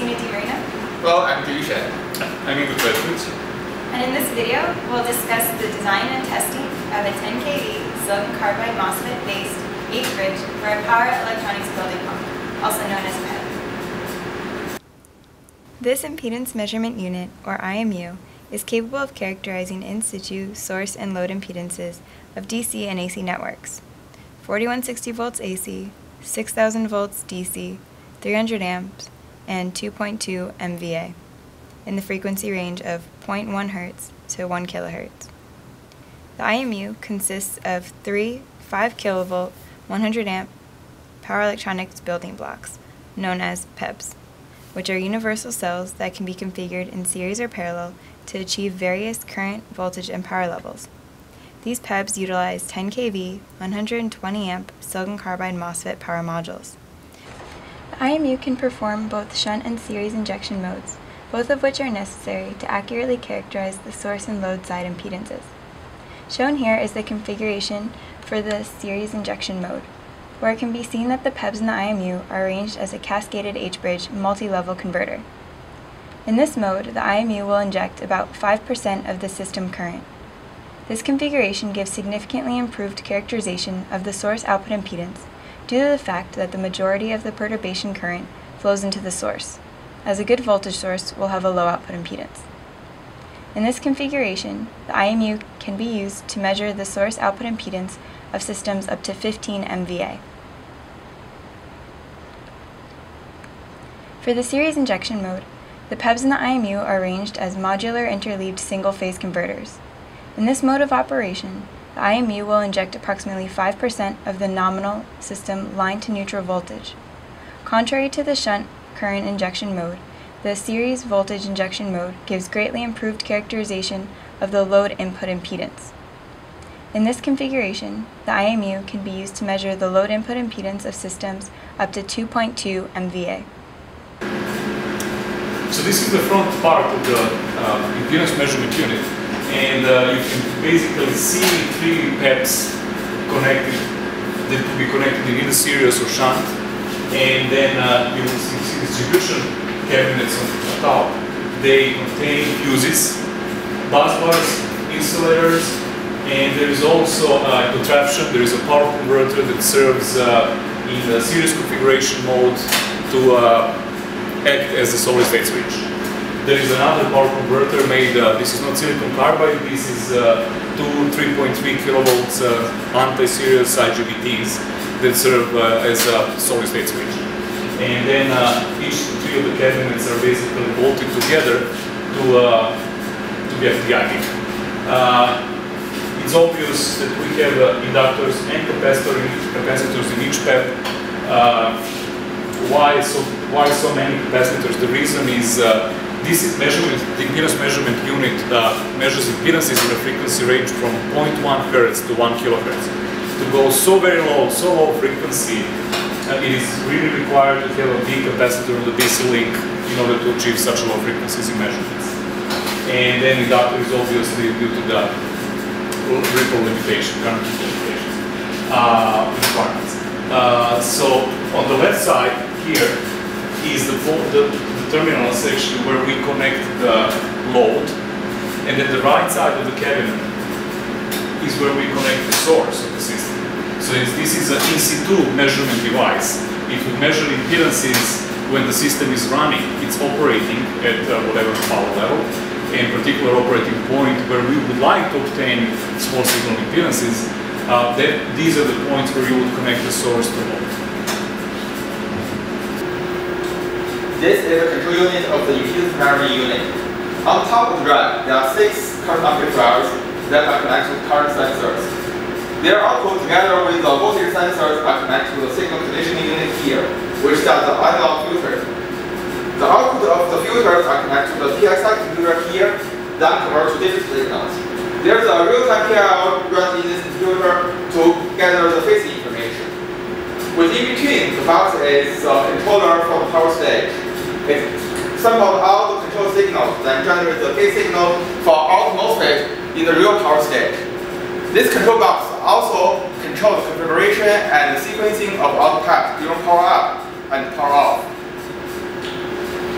Hello, I'm Zhiyu Shen. I'm Igor Cvetkovic. And in this video, we'll discuss the design and testing of a 10 kV silicon carbide MOSFET-based H-bridge for a power electronics building block, also known as PEB. This impedance measurement unit, or IMU, is capable of characterizing in situ source and load impedances of DC and AC networks. 4160 volts AC, 6000 volts DC, 300 amps, and 2.2 MVA in the frequency range of 0.1 Hz to 1 kHz. The IMU consists of three 5 kilovolt 100 amp power electronics building blocks, known as PEBs, which are universal cells that can be configured in series or parallel to achieve various current, voltage, and power levels. These PEBs utilize 10 kV, 120 amp silicon carbide MOSFET power modules. IMU can perform both shunt and series injection modes, both of which are necessary to accurately characterize the source and load side impedances. Shown here is the configuration for the series injection mode, where it can be seen that the PEBs in the IMU are arranged as a cascaded H-bridge multi-level converter. In this mode, the IMU will inject about 5% of the system current. This configuration gives significantly improved characterization of the source output impedance due to the fact that the majority of the perturbation current flows into the source, as a good voltage source will have a low output impedance. In this configuration, the IMU can be used to measure the source output impedance of systems up to 15 MVA. For the series injection mode, the PEBs in the IMU are arranged as modular interleaved single-phase converters. In this mode of operation, the IMU will inject approximately 5% of the nominal system line to neutral voltage. Contrary to the shunt current injection mode, the series voltage injection mode gives greatly improved characterization of the load input impedance. In this configuration, the IMU can be used to measure the load input impedance of systems up to 2.2 MVA. So this is the front part of the uh, impedance measurement unit. And uh, you can basically see three PEBs connected, that could be connected in either series or shunt. And then uh, you will see, distribution cabinets on the top. They contain fuses, bus bars, insulators, and there is also a contraption, there is a power converter that serves uh, in the series configuration mode to uh, act as a solid state switch. There is another power converter made, uh, this is not silicon carbide, this is uh, two 3.3 kilovolts uh, anti-series IGBTs that serve uh, as a solid state switch. And then uh, each three of the cabinets are basically bolted together to, to get the idea. it's obvious that we have inductors and capacitors in each PEB why so why so many capacitors? The reason is uh, this is measurement, the impedance measurement unit that measures impedances in a frequency range from 0.1 Hz to 1 kHz. To go so very low, so low frequency, uh, it is really required to have a big capacitor on the DC link in order to achieve such low frequencies in measurements. And then inductor is obviously due to the ripple limitation, current limitations, uh, requirements. Uh, so on the left side here is the, the, terminal section where we connect the load, and then the right side of the cabinet is where we connect the source of the system. So this is an in situ measurement device. It will measure impedances when the system is running, it's operating at uh, whatever power level, and particular operating point where we would like to obtain small signal impedances, uh, that these are the points where you would connect the source to load. This is a control unit of the impedance measurement unit. On top of the rack, there are six current amplifiers that are connected to current sensors. Their output together with the voltage sensors are connected to the signal conditioning unit here, which does the analog filter. The output of the filters are connected to the PXI computer here, that converts to digital signals. There's a real-time PLL run in this computer to gather the phase information. Within between, the box is the controller for the power stage. Okay. Some of all the control signals then generate the gate signal for all the MOSFET in the real power state. This control box also controls configuration and sequencing of all paths during power up and power off.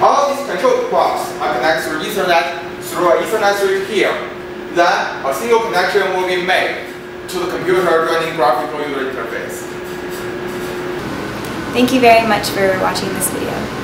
All these control blocks are connected through Ethernet through an Ethernet switch here. Then a single connection will be made to the computer running graphical user interface. Thank you very much for watching this video.